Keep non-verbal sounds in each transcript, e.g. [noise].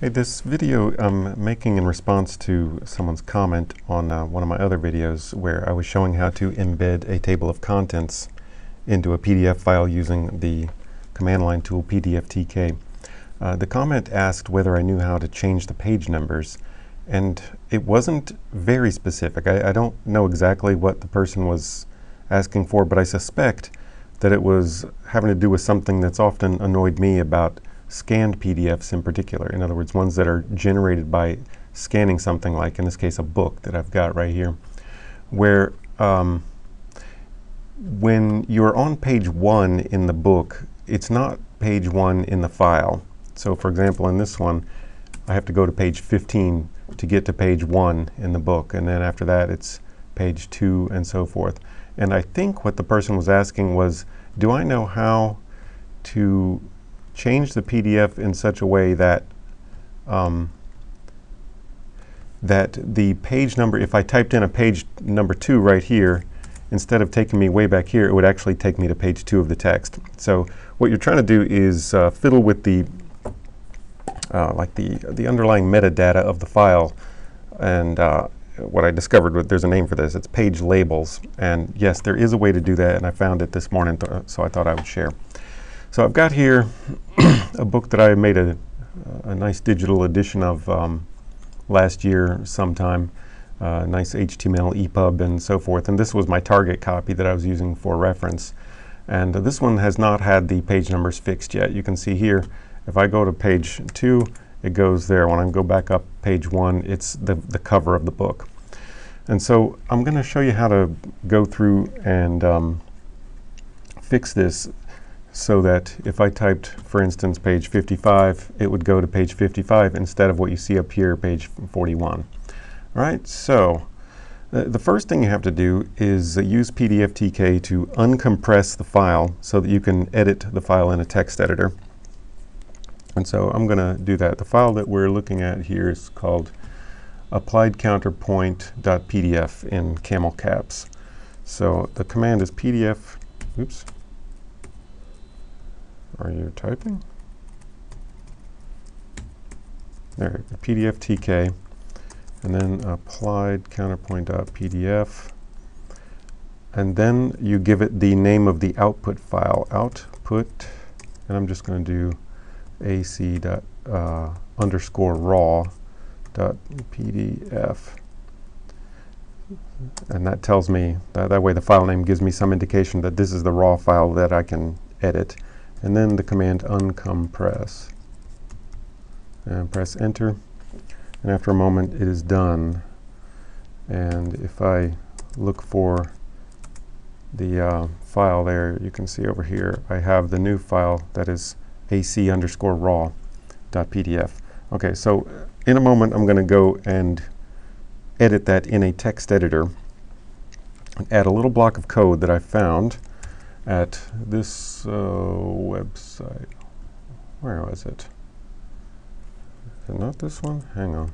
Hey, this video I'm making in response to someone's comment on uh, one of my other videos where I was showing how to embed a table of contents into a PDF file using the command line tool PDFTK. Uh, the comment asked whether I knew how to change the page numbers and it wasn't very specific. I, I don't know exactly what the person was asking for, but I suspect that it was having to do with something that's often annoyed me about scanned PDFs in particular. In other words, ones that are generated by scanning something like, in this case, a book that I've got right here, where um, when you're on page one in the book, it's not page one in the file. So for example, in this one, I have to go to page 15 to get to page one in the book. And then after that, it's page two and so forth. And I think what the person was asking was, do I know how to change the PDF in such a way that um, that the page number, if I typed in a page number two right here, instead of taking me way back here, it would actually take me to page two of the text. So what you're trying to do is uh, fiddle with the uh, like the the underlying metadata of the file, and uh, what I discovered, there's a name for this. It's page labels, and yes, there is a way to do that, and I found it this morning, so I thought I would share. So I've got here [clears throat] a book that I made a, a nice digital edition of um, last year sometime, uh, nice HTML EPUB and so forth. And this was my target copy that I was using for reference. And uh, this one has not had the page numbers fixed yet. You can see here, if I go to page two, it goes there. When I go back up page one, it's the, the cover of the book. And so I'm going to show you how to go through and um, fix this so that if I typed, for instance, page 55, it would go to page 55 instead of what you see up here, page 41. All right, so uh, the first thing you have to do is uh, use PDFTK to uncompress the file so that you can edit the file in a text editor. And so I'm going to do that. The file that we're looking at here is called appliedcounterpoint.pdf in camel caps. So the command is pdf, oops, are you typing? There, PDF TK, and then applied counterpoint.pdf, and then you give it the name of the output file, output, and I'm just going to do ac dot uh, underscore raw dot pdf and that tells me that, that way the file name gives me some indication that this is the raw file that I can edit and then the command uncompress. And press enter. And after a moment, it is done. And if I look for the uh, file there, you can see over here, I have the new file that is ac underscore raw dot pdf. Okay, so in a moment, I'm going to go and edit that in a text editor and add a little block of code that I found at this uh, website. Where was it? Is it not this one? Hang on.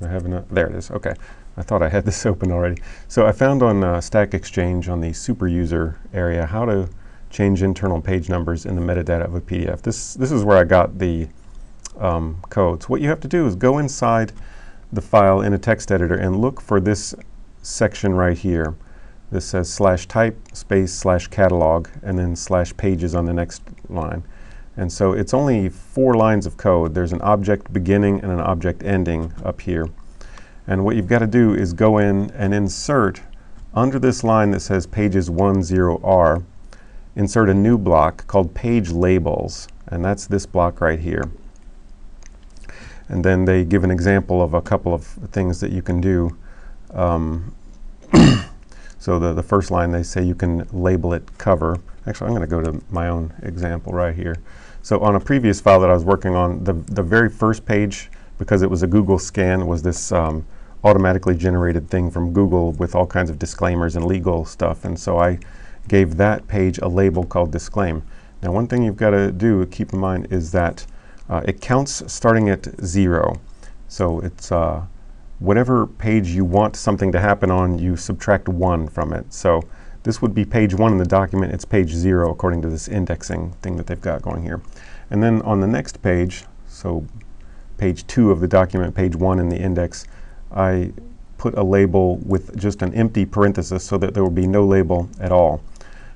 I have. There it is. Okay. I thought I had [laughs] this open already. So I found on uh, Stack Exchange on the super user area how to change internal page numbers in the metadata of a PDF. This, this is where I got the um, code. So what you have to do is go inside the file in a text editor and look for this section right here. This says slash type space slash catalog and then slash pages on the next line. And so it's only four lines of code. There's an object beginning and an object ending up here. And what you've got to do is go in and insert under this line that says pages 10R, insert a new block called page labels. And that's this block right here. And then they give an example of a couple of things that you can do. Um, so the, the first line, they say you can label it cover. Actually, I'm going to go to my own example right here. So on a previous file that I was working on, the, the very first page, because it was a Google scan, was this um, automatically generated thing from Google with all kinds of disclaimers and legal stuff. And so I gave that page a label called disclaim. Now one thing you've got to do, keep in mind, is that uh, it counts starting at zero. So it's uh, whatever page you want something to happen on, you subtract one from it. So this would be page one in the document. It's page zero according to this indexing thing that they've got going here. And then on the next page, so page 2 of the document, page 1 in the index, I put a label with just an empty parenthesis so that there will be no label at all.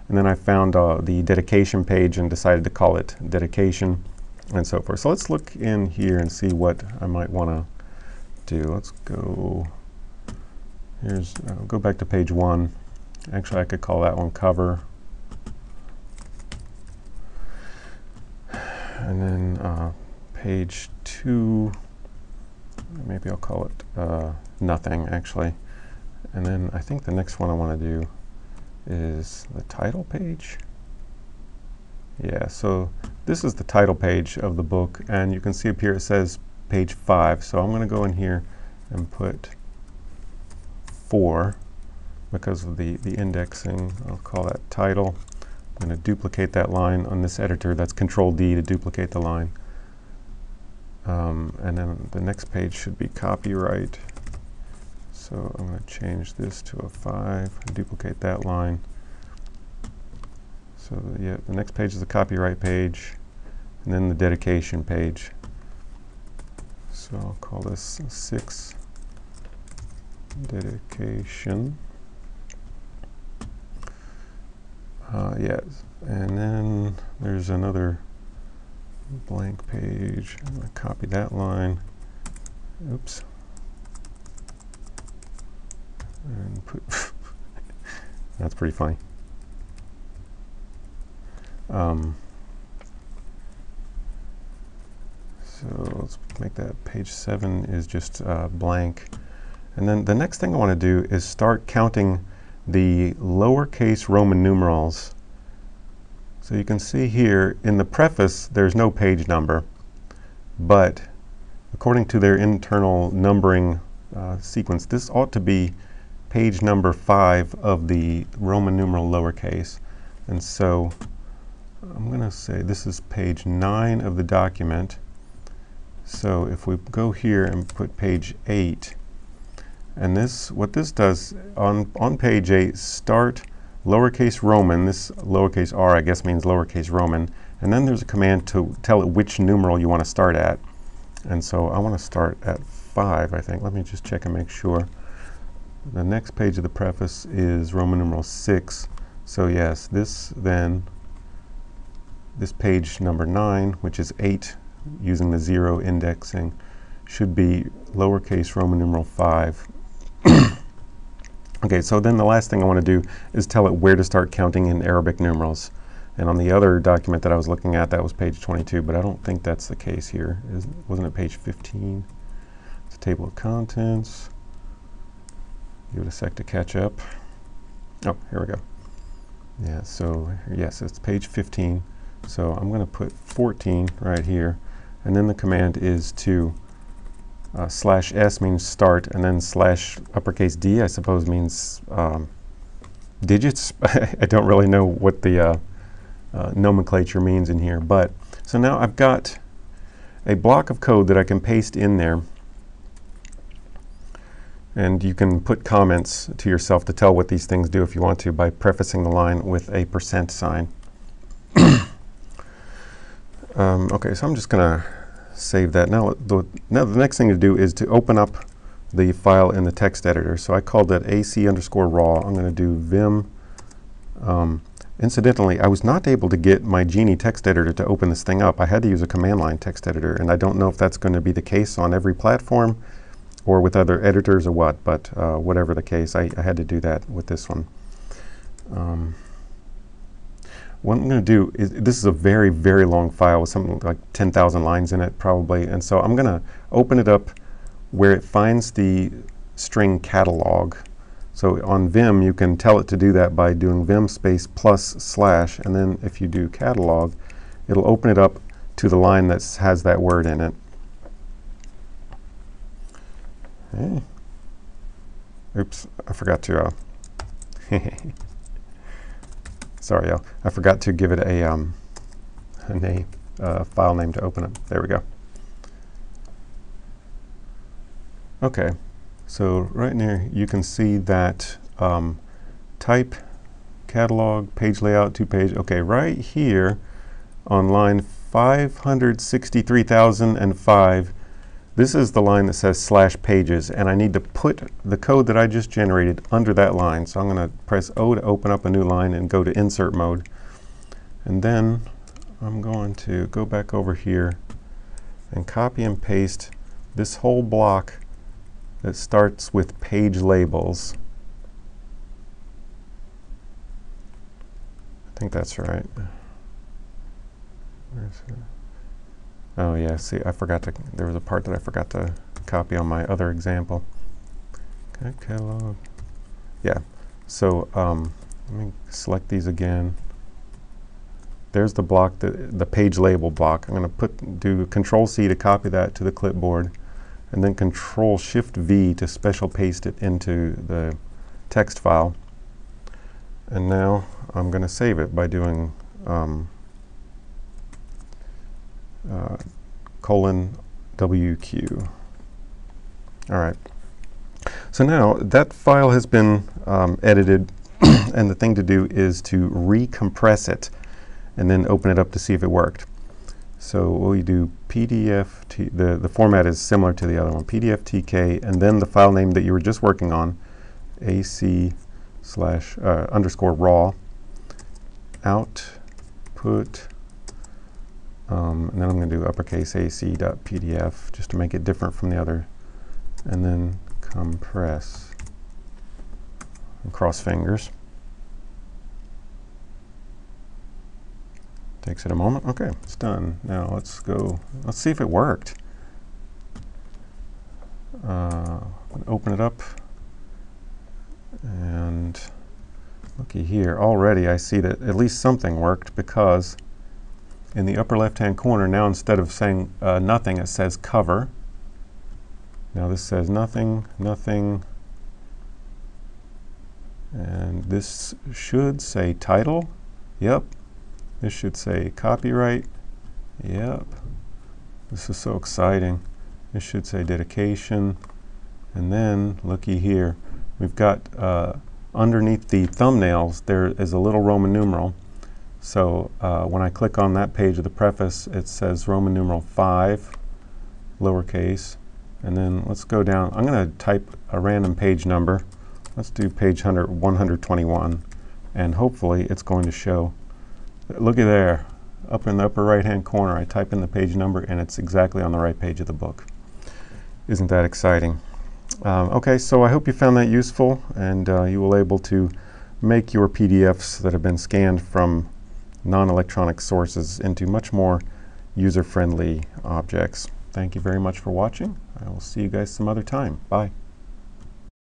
And then I found uh, the dedication page and decided to call it dedication and so forth. So let's look in here and see what I might want to do. Let's go, here's, uh, go back to page one. Actually, I could call that one cover. And then uh, page two, maybe I'll call it uh, nothing actually. And then I think the next one I want to do is the title page. Yeah, so this is the title page of the book, and you can see up here it says page 5. So I'm going to go in here and put 4 because of the, the indexing. I'll call that title. I'm going to duplicate that line on this editor. That's Control D to duplicate the line. Um, and then the next page should be copyright. So I'm going to change this to a 5, duplicate that line. So yeah, the next page is the copyright page, and then the dedication page. So I'll call this 6 dedication. Uh, yes, and then there's another blank page. I'm going to copy that line. Oops. And put [laughs] That's pretty funny. Um, so let's make that page 7 is just uh, blank. And then the next thing I want to do is start counting the lowercase Roman numerals. So you can see here in the preface there's no page number, but according to their internal numbering uh, sequence, this ought to be page number 5 of the Roman numeral lowercase. And so I'm going to say this is page 9 of the document. So if we go here and put page 8, and this, what this does, on, on page 8, start lowercase Roman, this lowercase r I guess means lowercase Roman, and then there's a command to tell it which numeral you want to start at. And so I want to start at 5, I think. Let me just check and make sure. The next page of the preface is Roman numeral 6. So yes, this then, this page number 9, which is 8 using the 0 indexing, should be lowercase Roman numeral 5. okay, so then the last thing I want to do is tell it where to start counting in Arabic numerals. And on the other document that I was looking at, that was page 22, but I don't think that's the case here. Isn't, wasn't it page 15? It's a table of contents. Give it a sec to catch up. Oh, here we go. Yeah, so yes, it's page 15. So I'm going to put 14 right here. And then the command is to uh, slash S means start, and then slash uppercase D, I suppose, means um, digits. [laughs] I don't really know what the uh, uh, nomenclature means in here. But so now I've got a block of code that I can paste in there and you can put comments to yourself to tell what these things do if you want to by prefacing the line with a percent sign. [coughs] um, okay, so I'm just going to save that. Now the, now the next thing to do is to open up the file in the text editor. So I called that AC underscore raw. I'm going to do vim. Um, incidentally, I was not able to get my Geany text editor to open this thing up. I had to use a command line text editor, and I don't know if that's going to be the case on every platform or with other editors or what, but uh, whatever the case, I, I, had to do that with this one. Um, what I'm going to do is, this is a very, very long file with something like 10,000 lines in it probably, and so I'm going to open it up where it finds the string catalog. So on Vim, you can tell it to do that by doing Vim space plus slash, and then if you do catalog, it'll open it up to the line that has that word in it. Hey. Oops, I forgot to, uh, [laughs] sorry y'all, I forgot to give it a, um, a name, uh, file name to open it. There we go. Okay, so right near you can see that um, type, catalog, page layout, two page. Okay, right here on line 563,005, This is the line that says slash pages, and I need to put the code that I just generated under that line. So I'm going to press O to open up a new line and go to insert mode. And then I'm going to go back over here and copy and paste this whole block that starts with page labels. I think that's right. Oh yeah, see, I forgot to, there was a part that I forgot to copy on my other example. Catalog. Yeah, so um, let me select these again. There's the block, the, the page label block. I'm going to put do Control C to copy that to the clipboard, and then Control Shift V to special paste it into the text file. And now I'm going to save it by doing um, uh, colon WQ. All right. So now that file has been um, edited, [clears throat] and the thing to do is to recompress it and then open it up to see if it worked. So we do PDF, t the, the format is similar to the other one, PDF TK, and then the file name that you were just working on, AC slash uh, underscore raw, output, um, and then I'm going to do uppercase AC.pdf just to make it different from the other, and then compress, and cross fingers. Takes it a moment. Okay, it's done. Now let's go, let's see if it worked. Uh, open it up. And looky here, already I see that at least something worked because in the upper left hand corner, now instead of saying uh, nothing, it says cover. Now this says nothing, nothing, and this should say title. Yep, this should say copyright. Yep. This is so exciting. This should say dedication. And then, looky here, we've got uh, underneath the thumbnails, there is a little Roman numeral. So uh, when I click on that page of the preface, it says Roman numeral 5, lowercase. And then let's go down. I'm going to type a random page number. Let's do page 100, 121. And hopefully it's going to show Look at there, up in the upper right hand corner, I type in the page number and it's exactly on the right page of the book. Isn't that exciting? Um, okay, so I hope you found that useful and uh, you will able to make your PDFs that have been scanned from non-electronic sources into much more user-friendly objects. Thank you very much for watching. I will see you guys some other time. Bye.